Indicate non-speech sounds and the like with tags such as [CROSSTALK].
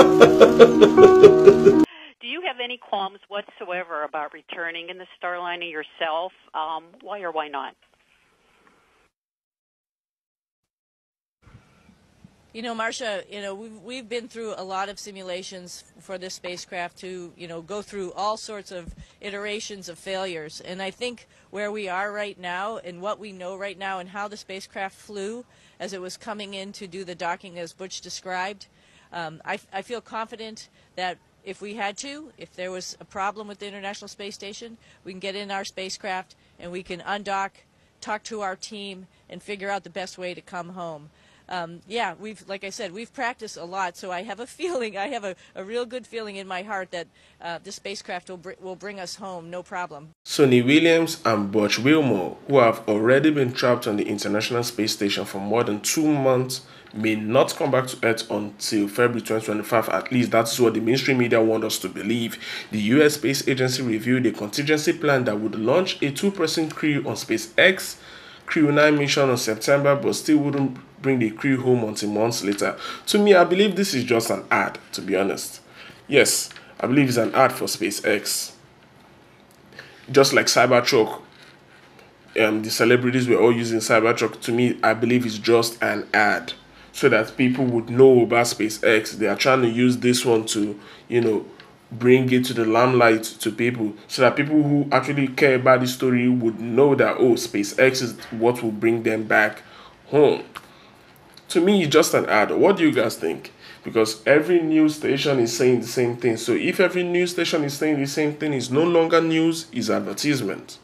Do you have any qualms whatsoever about returning in the Starliner yourself? Um, why or why not? You know, Marcia, you know, we've, we've been through a lot of simulations for this spacecraft to, you know, go through all sorts of iterations of failures. And I think where we are right now and what we know right now and how the spacecraft flew as it was coming in to do the docking as Butch described, um, I, I feel confident that if we had to, if there was a problem with the International Space Station, we can get in our spacecraft and we can undock, talk to our team, and figure out the best way to come home um, yeah, we've, like I said, we've practiced a lot, so I have a [LAUGHS] feeling, I have a, a real good feeling in my heart that uh, the spacecraft will, br- will bring us home, no problem. Suni Williams and Butch Wilmore, who have already been trapped on the International Space Station for more than two months, may not come back to Earth until February 2025. At least that's what the mainstream media want us to believe. The US Space Agency reviewed a contingency plan that would launch a two person crew on SpaceX Crew 9 mission on September, but still wouldn't bring the crew home until months later. To me, I believe this is just an ad, to be honest. Yes, I believe it's an ad for SpaceX. Just like Cybertruck, um, the celebrities were all using Cybertruck. To me, I believe it's just an ad so that people would know about SpaceX. They are trying to use this one to, you know, bring it to the limelight to people so that people who actually care about the story would know that oh SpaceX is what will bring them back home. To me, it's just an ad. What do you guys think? Because every news station is saying the same thing. So if every news station is saying the same thing, it's no longer news, it's advertisement.